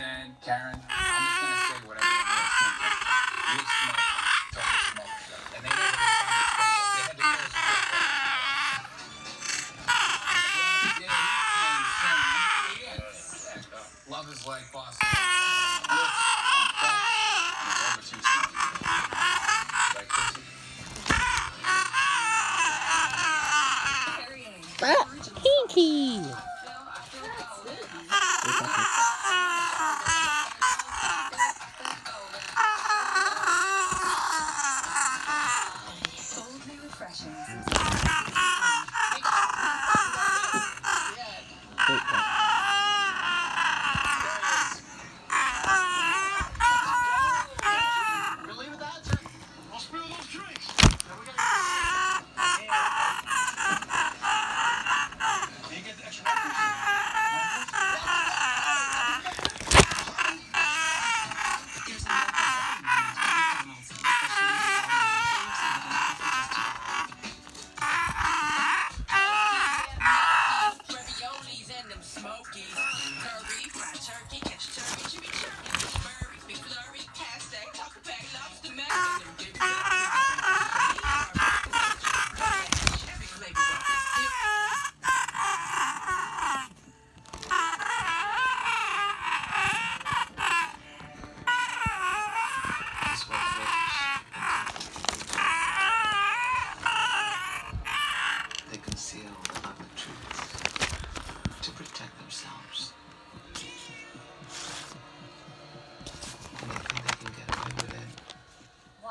Boston, Karen. I'm just gonna say whatever you want to think. You smoke, total smoke show, and they never had to kill his Love is like Boston. Like Curry, fried turkey, catch turkey, chimichurri, Murray, big flurry,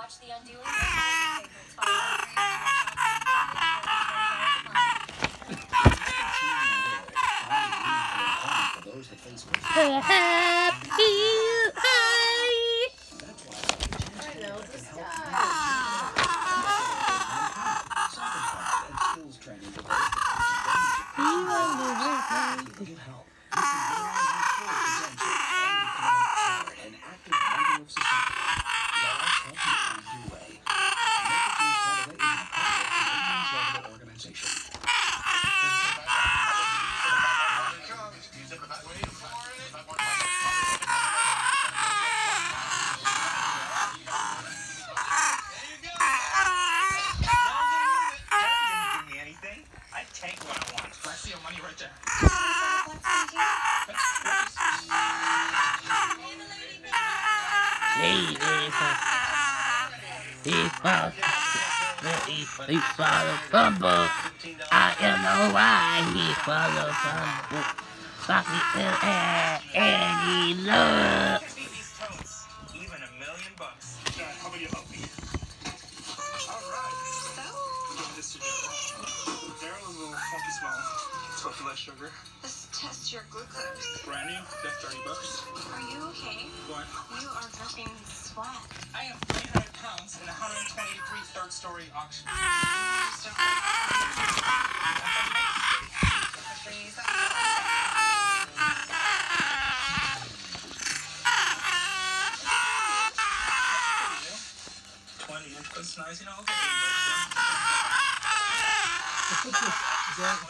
Watch the undoing of the favorites by Happy high. I know this guy. Don't give me anything. I take what I want. I see your money right there. He he follow fumble. I don't know why he follow fumble. Pocket in air and he look. See these totes. Even a million bucks. How about you help me? Alright. This to Daryl. A little funky smell. Especially less sugar. Let's test your glucose. Brand new, that's 30 bucks. Are you okay? What? You are dripping sweat. I am 300 pounds in a 123 third story auction. Just don't Twenty inch, that's nice, you know. Okay, That's